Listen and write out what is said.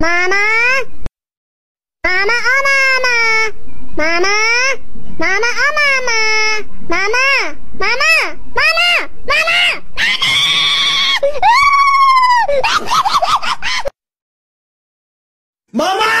妈妈，妈妈啊妈妈，妈妈，妈妈啊妈妈，妈妈，妈妈，妈妈，妈妈，妈妈。妈妈。